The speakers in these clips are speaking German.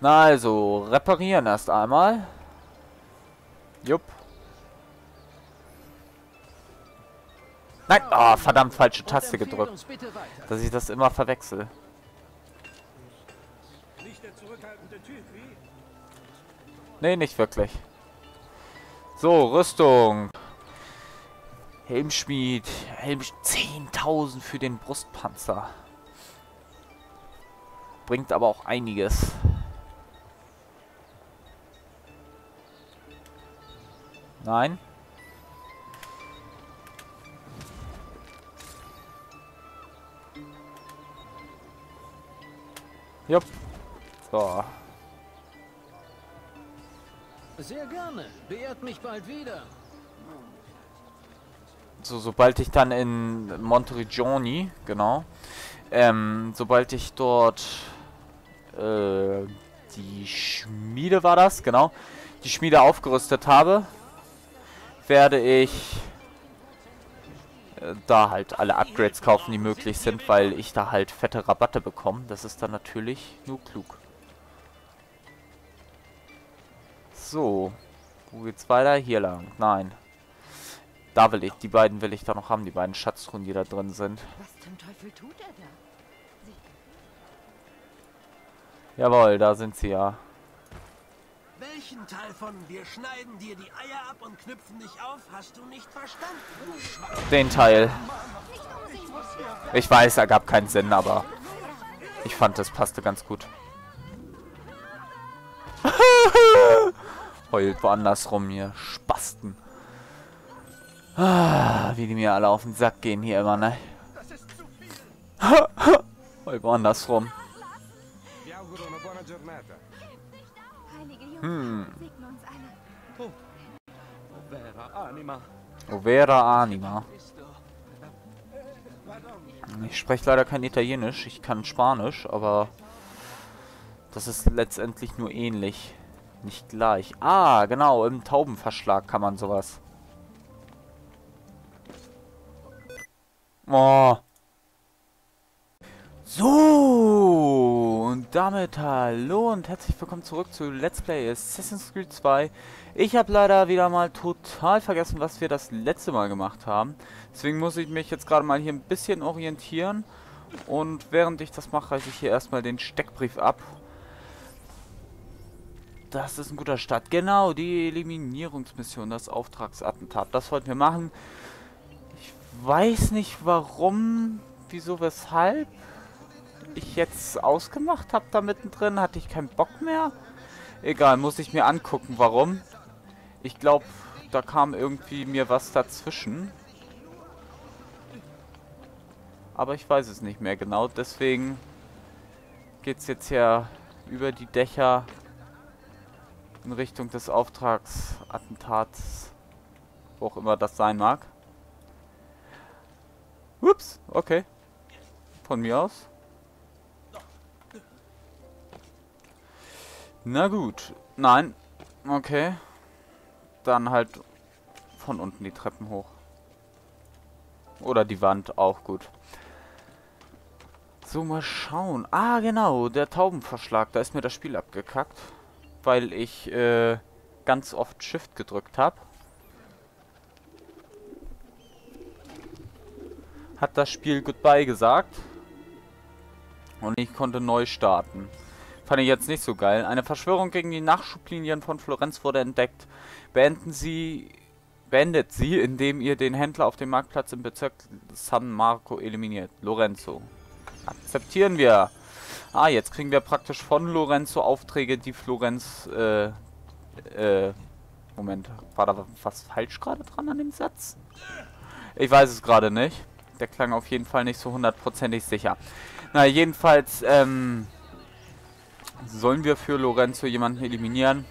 Na also, reparieren erst einmal. Jupp. Nein, oh, verdammt, falsche Taste gedrückt. Dass ich das immer verwechsel. Nee, nicht wirklich. So, Rüstung. Helmschmied. Helm 10.000 für den Brustpanzer. Bringt aber auch einiges. Nein. Jupp. So. Sehr gerne. Beehrt mich bald wieder. So, sobald ich dann in Monterigioni, genau, ähm, sobald ich dort äh, die Schmiede war das, genau, die Schmiede aufgerüstet habe, werde ich äh, da halt alle Upgrades kaufen, die möglich sind, weil ich da halt fette Rabatte bekomme. Das ist dann natürlich nur klug. So. Wo geht's weiter? Hier lang. Nein. Da will ich, die beiden will ich da noch haben, die beiden Schatztruhen, die da drin sind. Was zum Teufel tut er da? Jawohl, da sind sie ja. Welchen Teil von wir schneiden dir die Eier ab und knüpfen dich auf, hast du nicht verstanden? Den Teil. Ich weiß, er gab keinen Sinn, aber ich fand, das passte ganz gut. Heult woanders rum hier. Spasten. Ah, wie die mir alle auf den Sack gehen hier immer, ne? Heult woanders rum. Heilige Jungfrau, Hm. segne uns alle. Vera Anima. Overa Anima. Ich spreche leider kein Italienisch, ich kann Spanisch, aber das ist letztendlich nur ähnlich. Nicht gleich. Ah, genau, im Taubenverschlag kann man sowas. Oh. So, und damit hallo und herzlich willkommen zurück zu Let's Play Assassin's Creed 2. Ich habe leider wieder mal total vergessen, was wir das letzte Mal gemacht haben. Deswegen muss ich mich jetzt gerade mal hier ein bisschen orientieren. Und während ich das mache, reiße ich hier erstmal den Steckbrief ab. Das ist ein guter Start. Genau, die Eliminierungsmission, das Auftragsattentat. Das wollten wir machen. Ich weiß nicht warum, wieso, weshalb ich jetzt ausgemacht habe da mittendrin. Hatte ich keinen Bock mehr. Egal, muss ich mir angucken, warum. Ich glaube, da kam irgendwie mir was dazwischen. Aber ich weiß es nicht mehr genau. Deswegen geht es jetzt ja über die Dächer in Richtung des Auftragsattentats. Wo auch immer das sein mag. Ups, okay. Von mir aus. Na gut. Nein. Okay. Dann halt von unten die Treppen hoch. Oder die Wand, auch gut. So, mal schauen. Ah, genau, der Taubenverschlag. Da ist mir das Spiel abgekackt. Weil ich äh, ganz oft Shift gedrückt habe. Hat das Spiel Goodbye gesagt. Und ich konnte neu starten. Fand ich jetzt nicht so geil. Eine Verschwörung gegen die Nachschublinien von Florenz wurde entdeckt. Beenden Sie, beendet sie, indem ihr den Händler auf dem Marktplatz im Bezirk San Marco eliminiert. Lorenzo. Akzeptieren wir. Ah, jetzt kriegen wir praktisch von Lorenzo Aufträge, die Florenz, äh, äh, Moment, war da was falsch gerade dran an dem Satz? Ich weiß es gerade nicht. Der klang auf jeden Fall nicht so hundertprozentig sicher. Na, jedenfalls, ähm, sollen wir für Lorenzo jemanden eliminieren,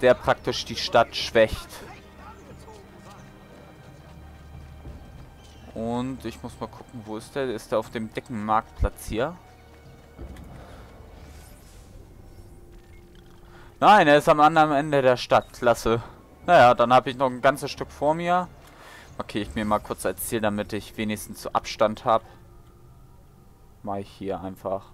der praktisch die Stadt schwächt. Und ich muss mal gucken, wo ist der? Ist der auf dem dicken Marktplatz hier? Nein, er ist am anderen Ende der Stadt. Klasse. Naja, dann habe ich noch ein ganzes Stück vor mir. Okay, ich mir mal kurz Ziel, damit ich wenigstens Abstand habe. Mache ich hier einfach.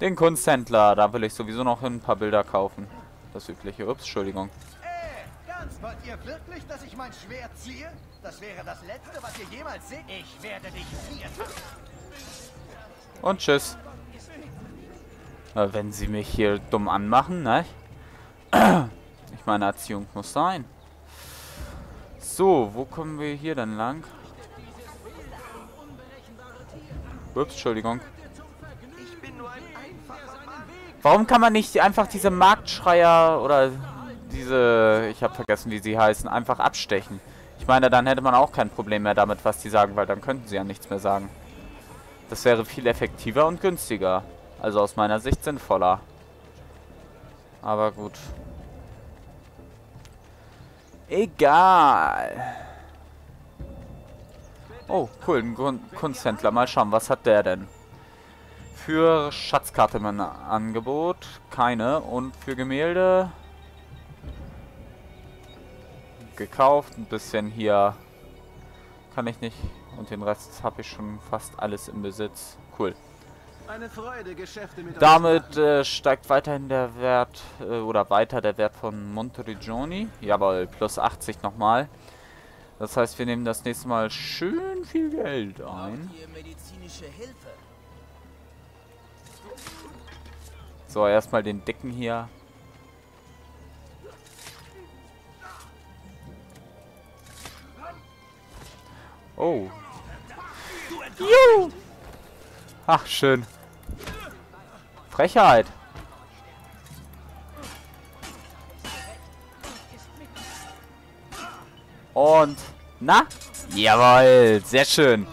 Den Kunsthändler, da will ich sowieso noch ein paar Bilder kaufen. Das übliche. Ups, Entschuldigung. Ey, ganz, wollt ihr wirklich, dass ich mein Schwert ziehe? Das wäre das Letzte, was ihr jemals seht. Ich werde dich vierfach. Und tschüss. Wenn sie mich hier dumm anmachen, ne? Ich meine, Erziehung muss sein. So, wo kommen wir hier denn lang? Ups, Entschuldigung. Warum kann man nicht einfach diese Marktschreier oder diese, ich habe vergessen, wie sie heißen, einfach abstechen? Ich meine, dann hätte man auch kein Problem mehr damit, was die sagen, weil dann könnten sie ja nichts mehr sagen. Das wäre viel effektiver und günstiger. Also aus meiner Sicht sinnvoller. Aber gut. Egal. Oh, cool, ein Kunsthändler. Mal schauen, was hat der denn? Für Schatzkarte mein Angebot. Keine. Und für Gemälde. Gekauft. Ein bisschen hier. Kann ich nicht. Und den Rest habe ich schon fast alles im Besitz. Cool. Eine Freude, Geschäfte mit euch Damit äh, steigt weiterhin der Wert, äh, oder weiter der Wert von Monterigioni. Jawohl, plus 80 nochmal. Das heißt, wir nehmen das nächste Mal schön viel Geld ein. Hier medizinische Hilfe. So, erstmal den dicken hier. Oh. Juhu. Ach, schön. Frechheit. Und, na? Jawohl, sehr schön.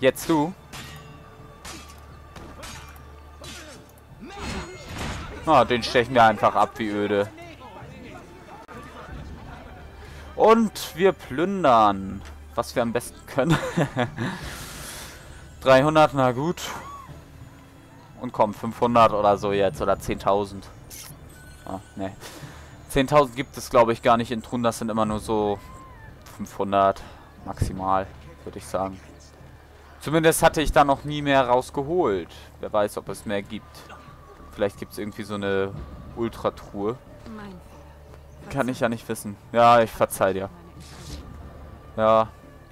Jetzt du. Ah, den stechen wir einfach ab wie öde. Und wir plündern. Was wir am besten können. 300, na gut. Und komm, 500 oder so jetzt. Oder 10.000. Ah, ne. 10.000 gibt es, glaube ich, gar nicht in Trun. Das sind immer nur so 500 maximal, würde ich sagen. Zumindest hatte ich da noch nie mehr rausgeholt. Wer weiß, ob es mehr gibt. Vielleicht gibt es irgendwie so eine Ultratruhe. Kann ich ja nicht wissen. Ja, ich verzeih dir. Ja,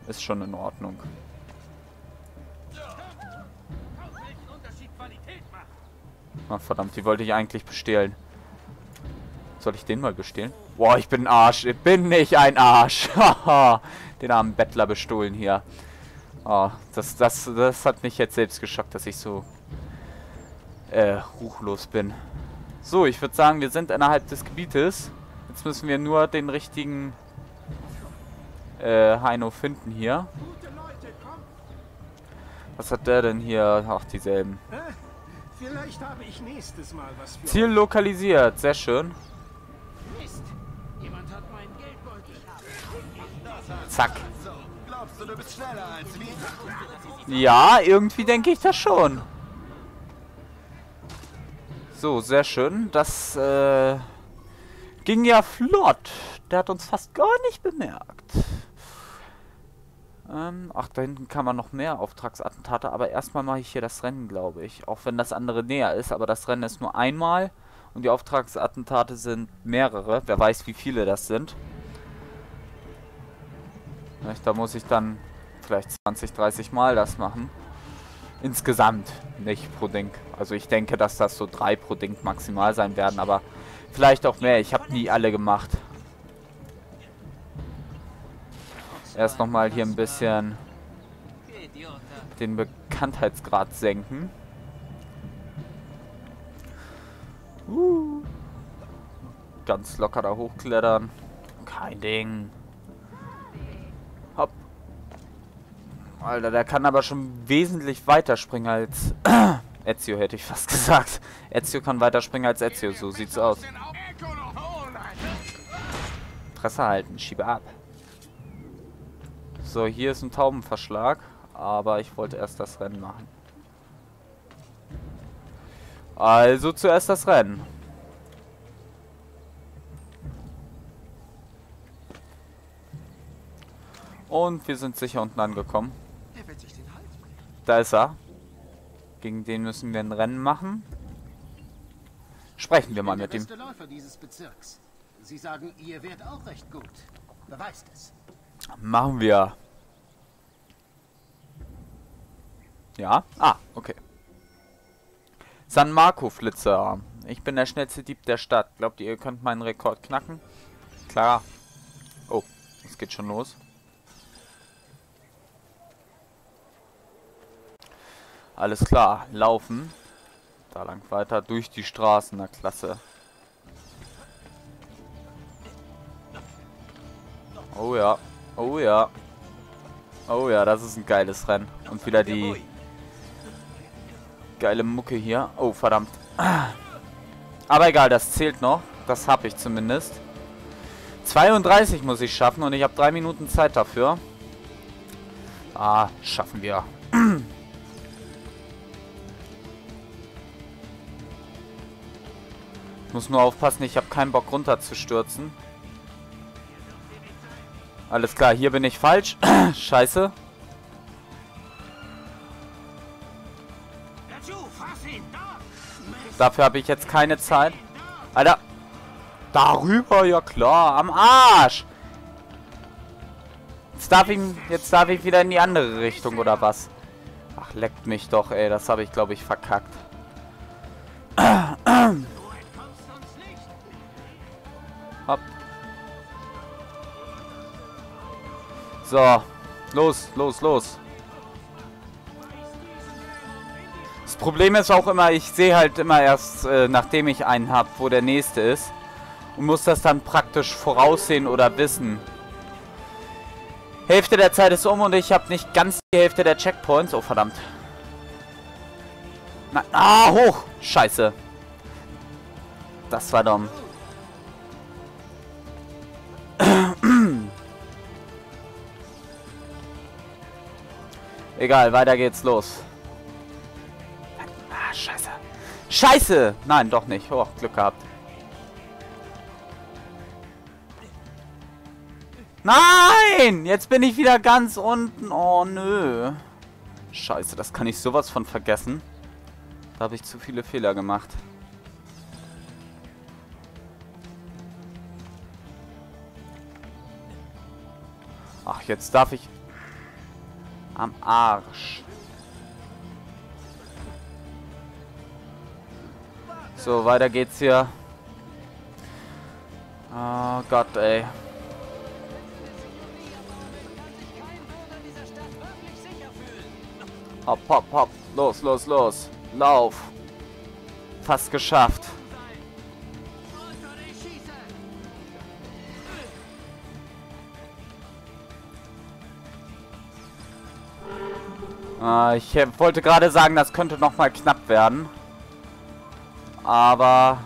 ist schon in Ordnung. Ach verdammt, die wollte ich eigentlich bestehlen. Soll ich den mal bestehlen? Boah, ich bin ein Arsch. Ich bin nicht ein Arsch. Den armen Bettler bestohlen hier. Oh, das, das, das hat mich jetzt selbst geschockt, dass ich so äh, ruchlos bin. So, ich würde sagen, wir sind innerhalb des Gebietes. Jetzt müssen wir nur den richtigen äh, Heino finden hier. Was hat der denn hier? Ach, dieselben. Vielleicht habe ich nächstes Mal was für Ziel lokalisiert, sehr schön. Mist. Jemand hat meinen Geldbeutel. Zack. So, glaubst du, du bist schneller als wir? Ja, irgendwie denke ich das schon. So, sehr schön. Das äh, ging ja flott. Der hat uns fast gar nicht bemerkt. Ähm, ach, da hinten kann man noch mehr Auftragsattentate, aber erstmal mache ich hier das Rennen, glaube ich. Auch wenn das andere näher ist, aber das Rennen ist nur einmal und die Auftragsattentate sind mehrere. Wer weiß, wie viele das sind. Da muss ich dann vielleicht 20, 30 Mal das machen. Insgesamt, nicht pro Ding. Also ich denke, dass das so drei pro Ding maximal sein werden, aber vielleicht auch mehr. Ich habe nie alle gemacht. Erst nochmal hier ein bisschen den Bekanntheitsgrad senken. Uh. Ganz locker da hochklettern. Kein Ding. Alter, der kann aber schon wesentlich weiter springen als Ezio, hätte ich fast gesagt. Ezio kann weiter springen als Ezio, so sieht's aus. Fresse halten, schiebe ab. So, hier ist ein Taubenverschlag, aber ich wollte erst das Rennen machen. Also zuerst das Rennen. Und wir sind sicher unten angekommen. Der wird sich den Hals brechen. Da ist er. Gegen den müssen wir ein Rennen machen. Sprechen wir mal mit ihm. sagen. Machen wir. Ja? Ah, okay. San Marco Flitzer. Ich bin der schnellste Dieb der Stadt. Glaubt ihr, ihr könnt meinen Rekord knacken? Klar. Oh, es geht schon los. Alles klar, laufen. Da lang weiter durch die Straßen, na klasse. Oh ja, oh ja. Oh ja, das ist ein geiles Rennen. Und wieder die geile Mucke hier. Oh, verdammt. Aber egal, das zählt noch. Das habe ich zumindest. 32 muss ich schaffen und ich habe drei Minuten Zeit dafür. Ah, schaffen wir. Muss nur aufpassen, ich habe keinen Bock runterzustürzen. Alles klar, hier bin ich falsch. Scheiße. Dafür habe ich jetzt keine Zeit. Alter. Darüber, ja klar. Am Arsch. Jetzt darf ich, jetzt darf ich wieder in die andere Richtung, oder was? Ach, leckt mich doch, ey. Das habe ich, glaube ich, verkackt. So. Los, los, los. Das Problem ist auch immer, ich sehe halt immer erst, äh, nachdem ich einen habe, wo der nächste ist. Und muss das dann praktisch voraussehen oder wissen. Hälfte der Zeit ist um und ich habe nicht ganz die Hälfte der Checkpoints. Oh, verdammt. Na, ah, hoch! Scheiße. Das war dumm. Egal, weiter geht's los. Ah, scheiße. Scheiße! Nein, doch nicht. Oh, Glück gehabt. Nein! Jetzt bin ich wieder ganz unten. Oh, nö. Scheiße, das kann ich sowas von vergessen. Da habe ich zu viele Fehler gemacht. Ach, jetzt darf ich... Am Arsch. So, weiter geht's hier. Oh Gott, ey. Hopp, hopp, hopp. Los, los, los. Lauf. Fast geschafft. Äh, ich wollte gerade sagen, das könnte noch mal knapp werden. Aber...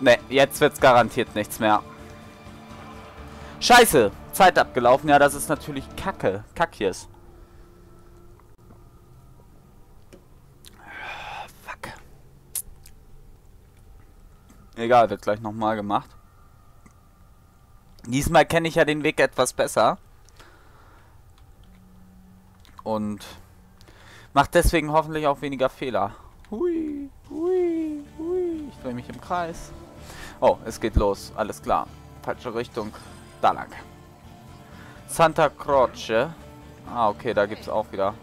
Ne, jetzt wird's garantiert nichts mehr. Scheiße! Zeit abgelaufen. Ja, das ist natürlich Kacke. Kackjes. Fuck. Egal, wird gleich nochmal gemacht. Diesmal kenne ich ja den Weg etwas besser. Und macht deswegen hoffentlich auch weniger Fehler. Hui, hui, hui. Ich drehe mich im Kreis. Oh, es geht los. Alles klar. Falsche Richtung. Da lang. Santa Croce. Ah, okay, da gibt's auch wieder.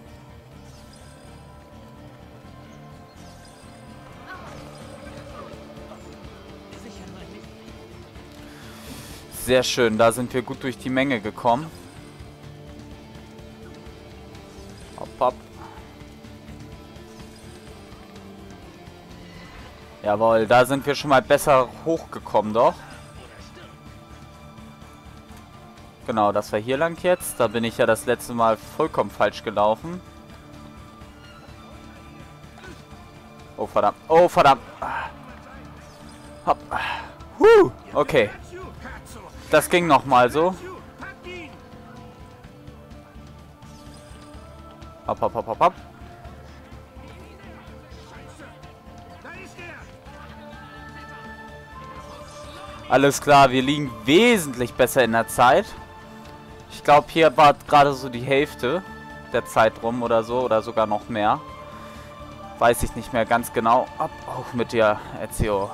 Sehr schön, da sind wir gut durch die Menge gekommen. Hopp, hopp. Jawohl, da sind wir schon mal besser hochgekommen, doch. Genau, das war hier lang jetzt. Da bin ich ja das letzte Mal vollkommen falsch gelaufen. Oh, verdammt. Oh, verdammt. Hopp. Huh. Okay. Das ging nochmal so. Hopp, hopp, hopp, hopp, hopp. Alles klar, wir liegen wesentlich besser in der Zeit. Ich glaube, hier war gerade so die Hälfte der Zeit rum oder so, oder sogar noch mehr. weiß ich nicht mehr ganz genau. Ab auch mit der Ezio